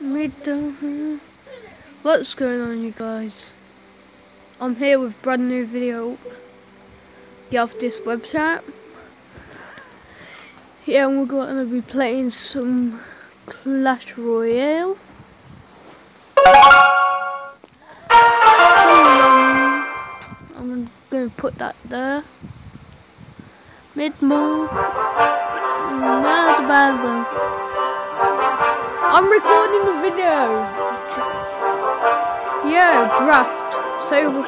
Mid What's going on you guys? I'm here with brand new video. Get off this website. Yeah, and we're gonna be playing some Clash Royale. I'm gonna put that there. Mid-mo. I'm recording the video. Yeah, draft. So,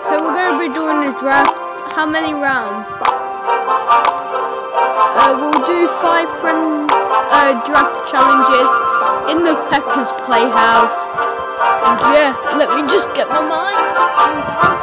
so we're going to be doing a draft. How many rounds? Uh, we'll do five friend uh, draft challenges in the PEKKA's Playhouse. And yeah, let me just get my mic.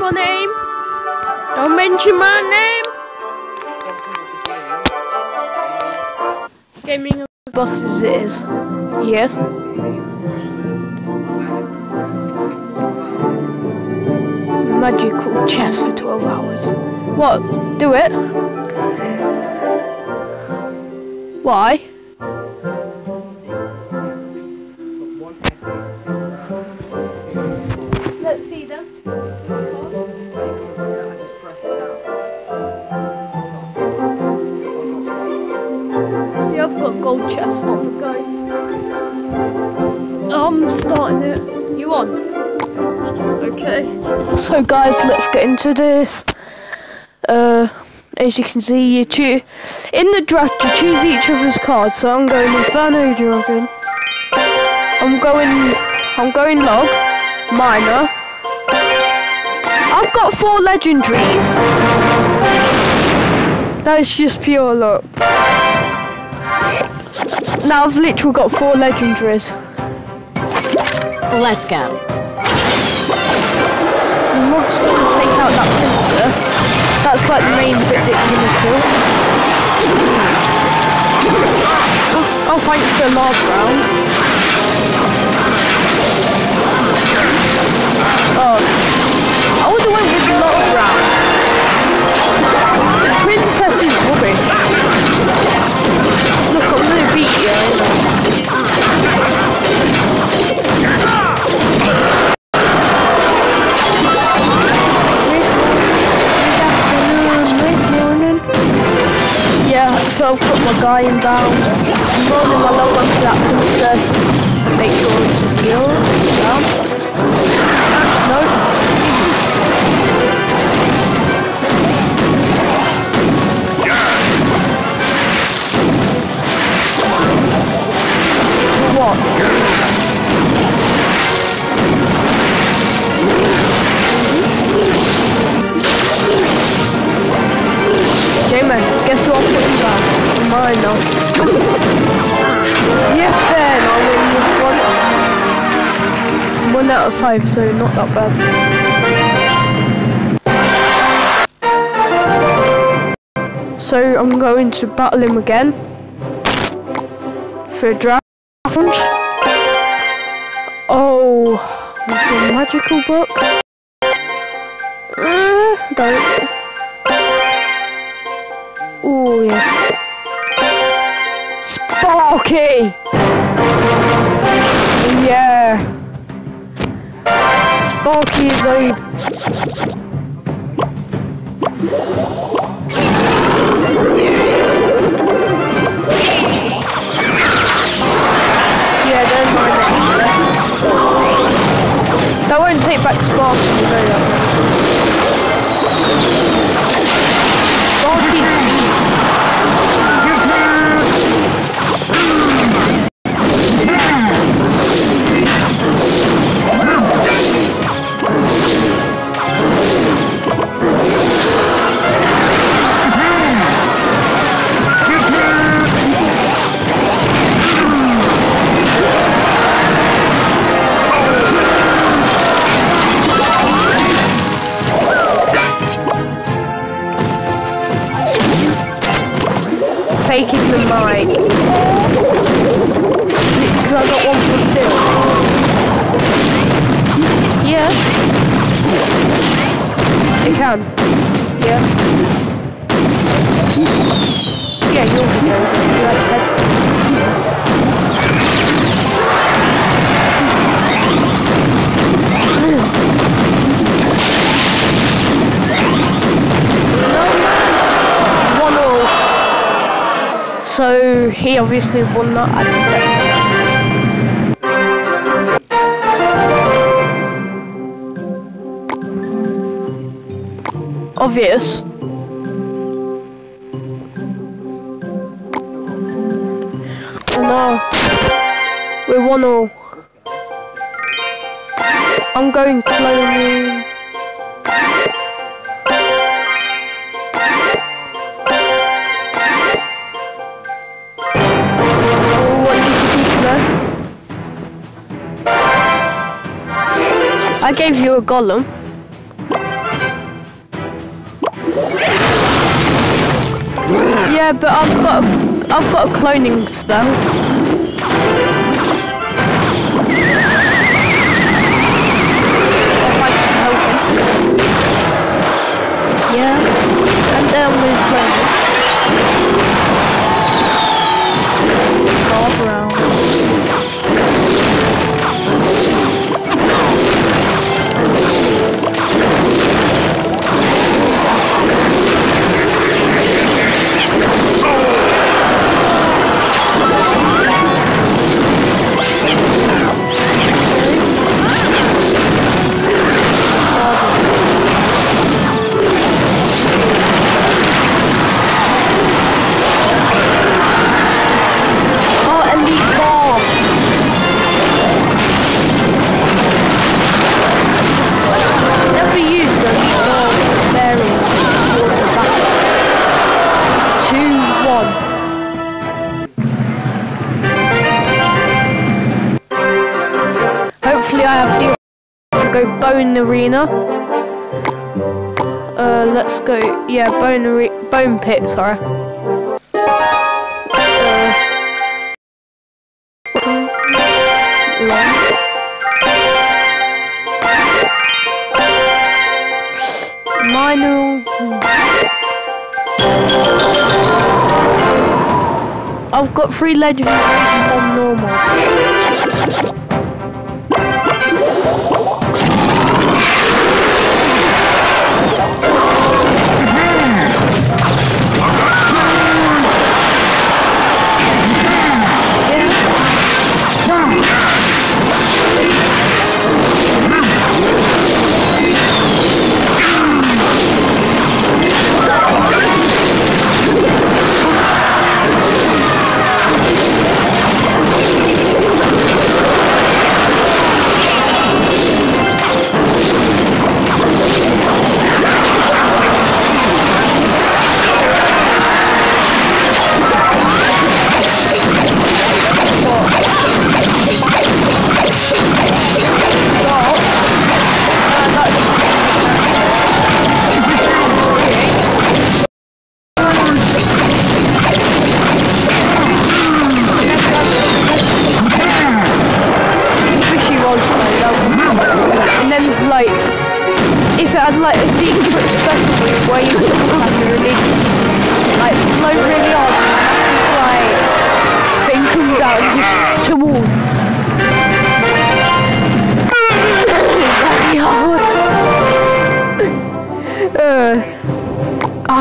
My name. Don't mention my name. Gaming of bosses it is. Yes. Magical chess for 12 hours. What? Do it? Why? Let's see them. Chest on the. I'm starting it. You on? Okay. So guys, let's get into this. Uh, as you can see, you choose in the draft. You choose each other's cards. So I'm going Van Dragon. I'm going. I'm going log. Miner. I've got four legendaries. That's just pure luck. Now I've literally got four legendaries. Let's go. I'm going to take out that princess. That's like the main bit that you're gonna kill. Oh, thanks for the last round. Oh, guy in down. I'm rolling my log onto that princess. Make sure it's secure. Down. No. What? Yes then, I win this one. One out of five, so not that bad. So I'm going to battle him again for a draft. Oh, magical book. Uh, don't. Is a Yeah, mine. That won't take back Sparky, taking the mic. Because I got one from Bill. Yeah. It can. Yeah. Yeah, you'll be good. So he obviously will not. Obvious. Oh no. We're one all. I'm going cloning. Gave you a golem. Yeah, but I've got a, I've got a cloning spell. Yeah, and then we clone. Go bone arena. Uh, let's go. Yeah, bone bone pit. Sorry. Uh. I've got three legendaries and one normal.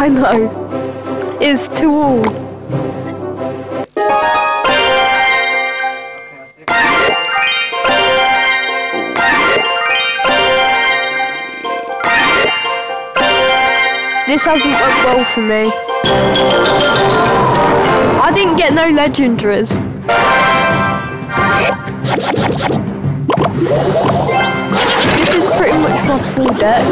I know. It's too old. This hasn't worked well for me. I didn't get no legendaries. This is pretty much my full deck.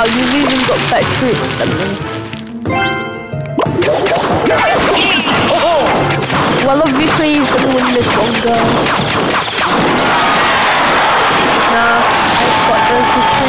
Wow, you've even got better troops than me. Well, obviously he's gonna win this one, guys. Nah, I've got those troops.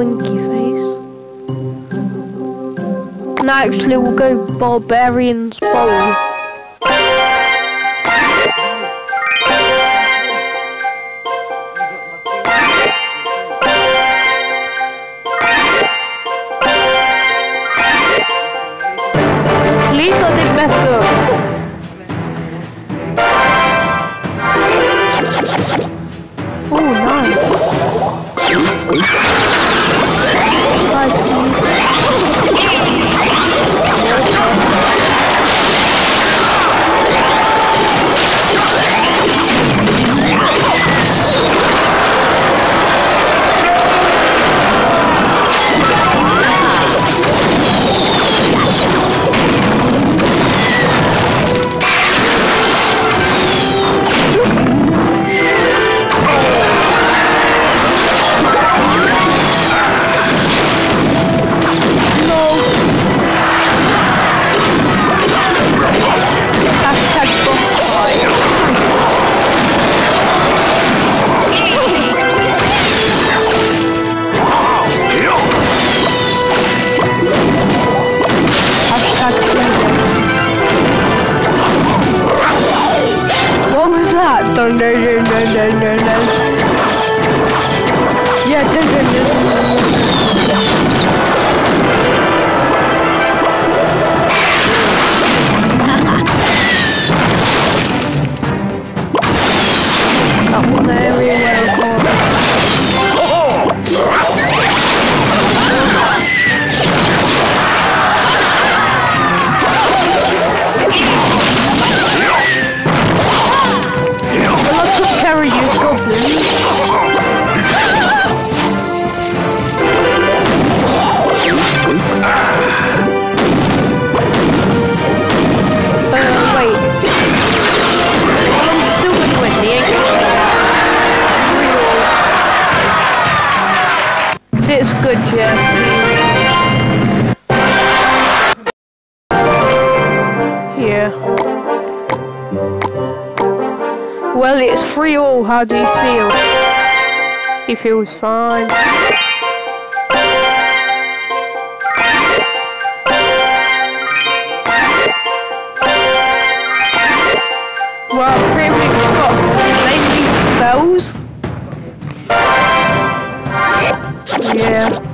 winky face. And actually we'll go barbarian's bowl. it's good, yeah. Yeah. Well, it's free all. How do you feel? He feels fine. Well, pretty much got mainly spells. Yeah.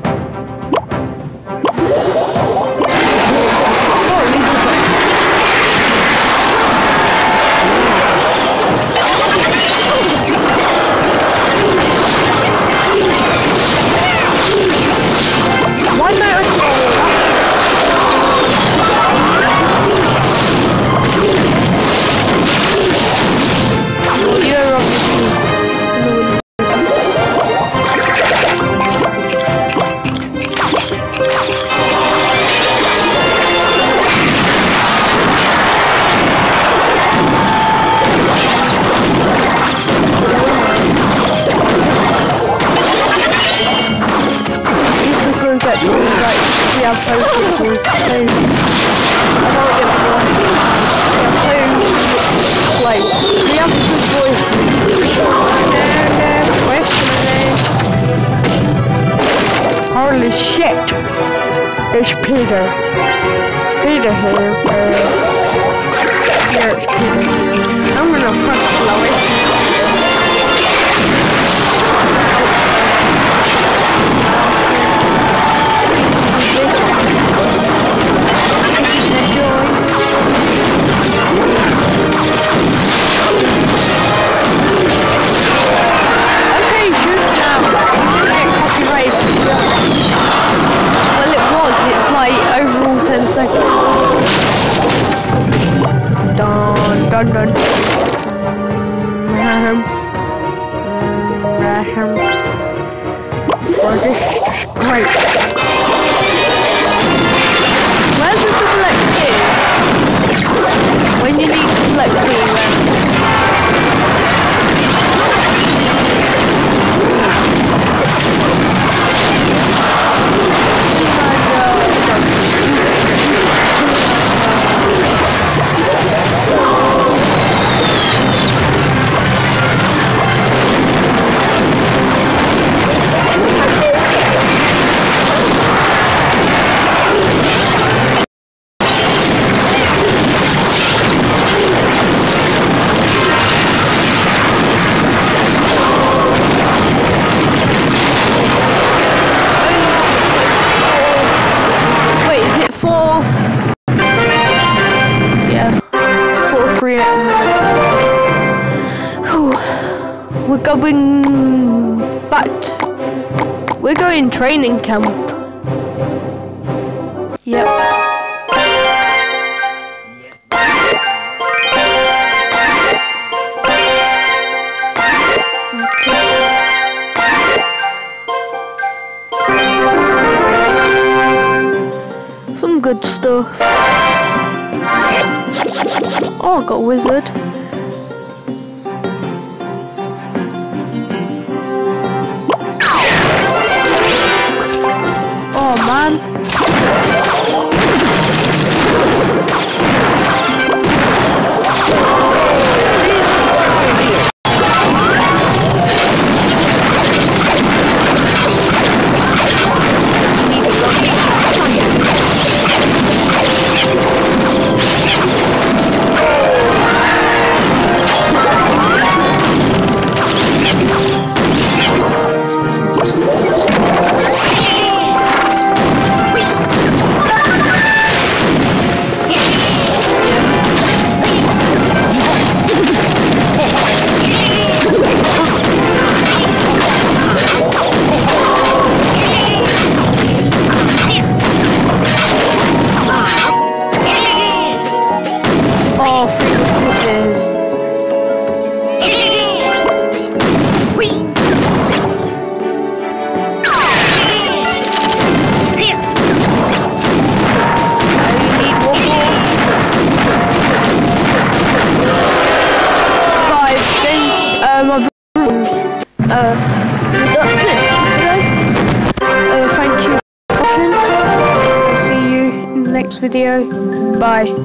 leader. Wing. But we're going training camp. Yep. Some good stuff. Oh, I got a wizard. Bye.